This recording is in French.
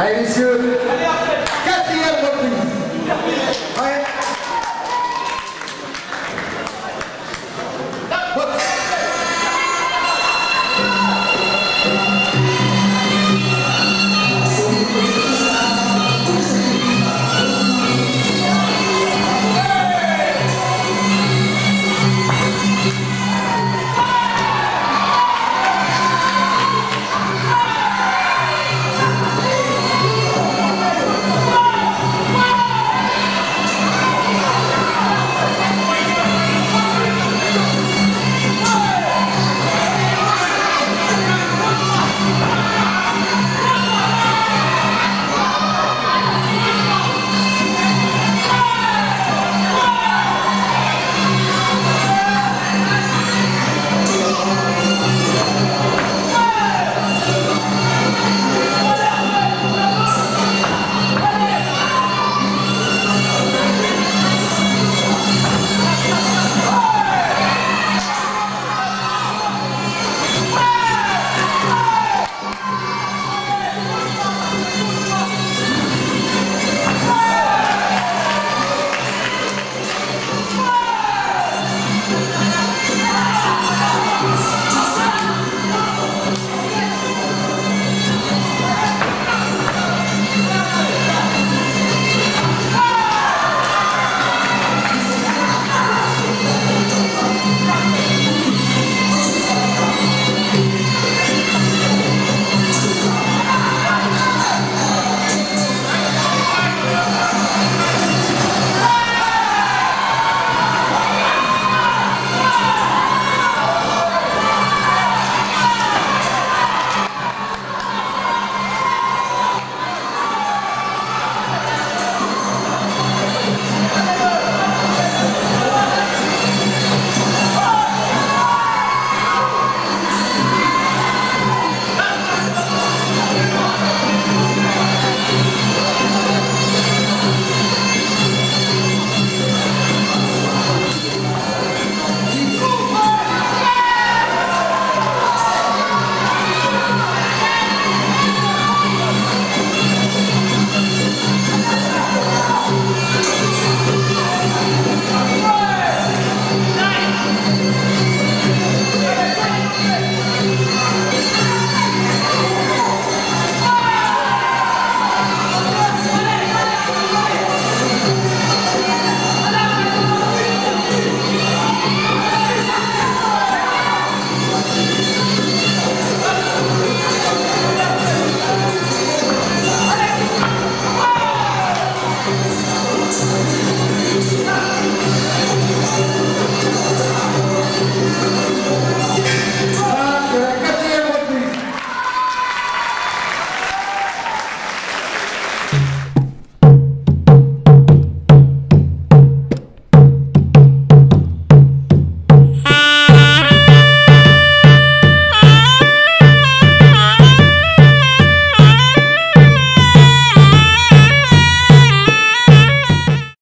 Allez, messieurs. Quatrième reprise. Ouais.